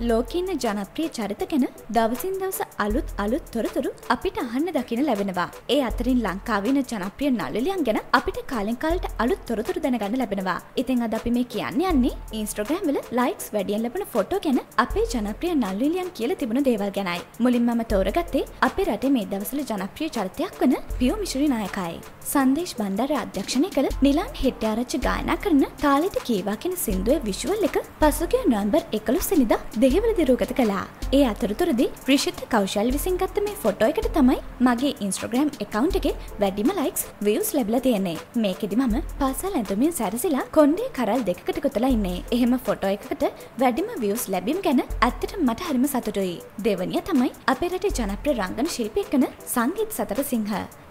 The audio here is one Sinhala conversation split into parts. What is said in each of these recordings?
ලෝකඉන්න ජනප්‍රිය චරිත ගැන දවසින් දවස අලුත් අලුත් තොරතුරු අපිට අහන්න දකින ලැබෙනවා. ඒ අතරින් ලංකාවන ජනප්‍රිය නල්ලියන් ගැන අපිට කාලෙන් කාලට අලුත් තොරතුරු දැනගන්න ලැබෙනවා. ඉතින් අද අපි මේ කියන්න යන්නේ ඉන්ස්ට්‍රග්‍රම් වල ලයික්ස් වැඩියෙන් ලැබෙන ෆොටෝ ගැන අපේ ජනප්‍රිය නල්ලියන් කියල තිබුණ දේවල් ගැනයි. මුලින් මම තෝරගත්තේ අපේ රටේ මේ දවසල ජනප්‍රිය චරිතයක් වන පියෝ මිශරි නායකයි. සන්දේශ් බන්ඩර අධ්‍යක්ෂණය කළ නිලාන් හෙට්‍යාරච්ච ගායනා කරන තාලිට කේවා කෙන සිින්දුව විශුවල් එක පසුගිය නොම්බර් එකළු සනිදා දෙහිවලදි රූගත කලා. ඒ අතුරතුරදි ප්‍රිෂිත කෞශල් විසින් ගත්ත මේ ෆොටෝ එකට තමයි මගේ ඉන්ස්ට්‍රග්‍රම් එකකවන්් එක වැඩිම ලයික්ස් වියස් ලැබල තියෙන්නේ මේකෙදි මම පාසල් ඇතුමින් සැරසිලා කොන්්ඩේ කරල් දෙකට කොතලා ඉන්නේ එහෙම ෆොටෝ එකකට වැඩිම වියස් ලැබීම් ගැන ඇත්තට මට හරිම සතුටුයි. දෙවනිය තමයි අපේරට ජනප්‍ර රංගන ශිල්පය කන සංගීත් සතර සිංහ.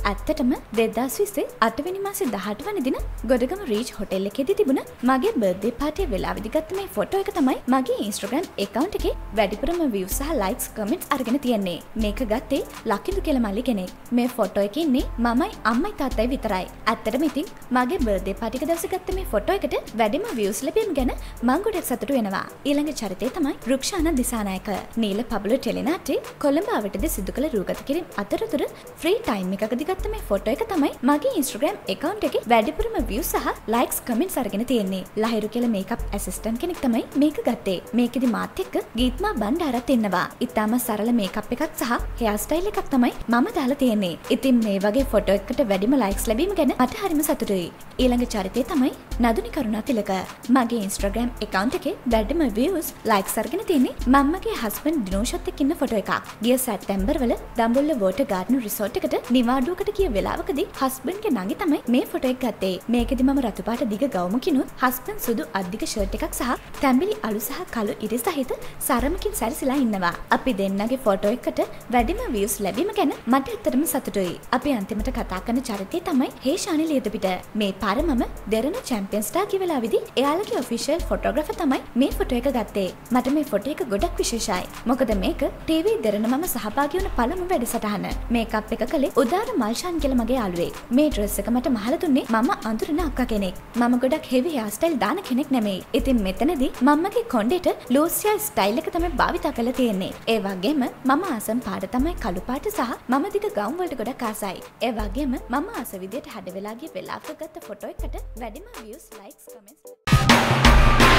ඇත්තටම දෙදස් විස්සේ අටවැනි මාසේ දහට වන දින ගොඩගම රීච් හොටෙල් එකෙදි තිබුණ මගේ බර්ධය පාටය වෙලා විදිගත්ත මේ ෆොටෝ එක තමයි මගේ ඉන්ස්ට්‍රගම් එකකවන්් එක වැඩිපුරම විය් සහ ලයික්ස් කමෙන්ට් අරගෙන තියෙන්නේ. මේක ගත්තේ ලකිදු කෙළ මල්ලි කෙනෙක්. මේ ෆොටෝ එකන්නේ මමයි අම්මයි තාත්තයි විතරයි. ඇත්තට මිතින් මගේ බර්ධය පටික දවස ගත්ත මේ ෆොටෝ එකට වැඩිම වියස් ලැබීම ගැන මංගොඩක් සතුටු වෙනවා. ඊළඟ චරිතය තමයි රුක්ෂාන දිසානායක. නීල පබලු ටෙලිනාටේ කොළඹාවටද සිදු කළ රූගත කිරීම අතරතුර ෆ්‍රී ටයිම් එකක දිග ගත්ත මේ ෆොටෝ එක තමයි මගේ ඉන්ස්ට්‍රගම් එකකවන්් එක වැඩිපුරම විය සහ ලයික්ස් කමෙන්ට් සරගෙන තියෙන්නේ. ලහිරු කියල මේකප් ඇසිස්ටන් කෙනෙක් තමයි මේක ගත්තේ. මේකෙදි මාත් එක්ක ගීත්මා බණ්ඩාරත් එන්නවා. ඉතාම සරල මේකප් එකක් සහ හයාස්ටයිල් එකක් තමයි මම දාලා තියෙන්නේ. ඉතින් මේ වගේ ෆොටෝ එකට වැඩිම ලයික්ස් ලැබීම ගැන මට හරිම සතුටුයි. ඊළඟ චරිතය තමයි නදුනි කරුණා තිලක. මගේ ඉන්ස්ට්‍රගම් එකකවන්් එක වැඩිම වියස් ලයික් සර්ගෙන තියන්නේ මම්මගේ හස්බන් දිනෝෂත් එක්කින්න ෆොටෝ එකක්. ගිය සැත්තැම්බර් වල දම්බුල්ල වෝට ගාඩනු රිසෝට් එකට නිවාඩුවක කට කිය වෙලාවකදී හස්බන්ගේ නඟි තමයි මේ ෆොට එක් ගත්තේ. මේකෙදි මම රතුපාට දිග ගෞමකිනුත් හස්බන් සුදු අධික ෂර්ට් එකක් සහ තැම්බිලි අලු සහ කලු ඉරි සහිත සරමකින් සැරසිලා ඉන්නවා. අපි දෙන්නගේ ෆොටෝ එකට වැඩිම වියස් ලැබීම ගැන මට ඇත්තරම සතුටුයි. අපි අන්තිමට කතා කරන චරිතය තමයි හේෂානි ලියදපිට මේ පර මම දෙරන චැම්පියන්ස්ටා කිවෙලා විදි එයාලගේ ඔෆිෂල් ෆොටෝග්‍රෆ තමයි මේ ෆොටෝ එක ගත්තේ. මට මේ ෆොට එක ගොඩක් විශේෂයි. මොකද මේක ටීවී දෙරන මම සහභාගියවන පළමු වැඩසටහන. මේකප් එක කළේ උදාර මල් ආශාන් කියල මගේ අලුවේ මේ ඩ්‍රෙස් එක මට මහල තුන්නේ මම අඳුරන අක්ක කෙනෙක්. මම ගොඩක් හෙවි හස්ටයිල් දාන කෙනෙක් නෙමේ ඉතින් මෙතනදී මම්මගේ කොන්ඩෙට ලෝසියා ස්ටයිල් එක තමයි භාවිතා කළ තියෙන්නේ. ඒ වගේම මම ආසම් පාට තමයි කළු පාට සහ මම දිග ගවුම් වලට ගොඩක් ආසයි. ඒ වගේම මම ආස විදියට හැඩ වෙලාගේ වෙලාක ගත්ත ෆොටෝ එකට වැඩිම views likes comments.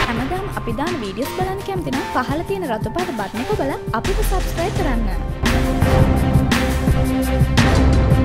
හැමදාම අපි දාන වීඩියෝස් බලන්න කැමතිනම් පහල තියෙන රතු පාට බටන් එක බලලා අපිට subscribe කරන්න. Thank you.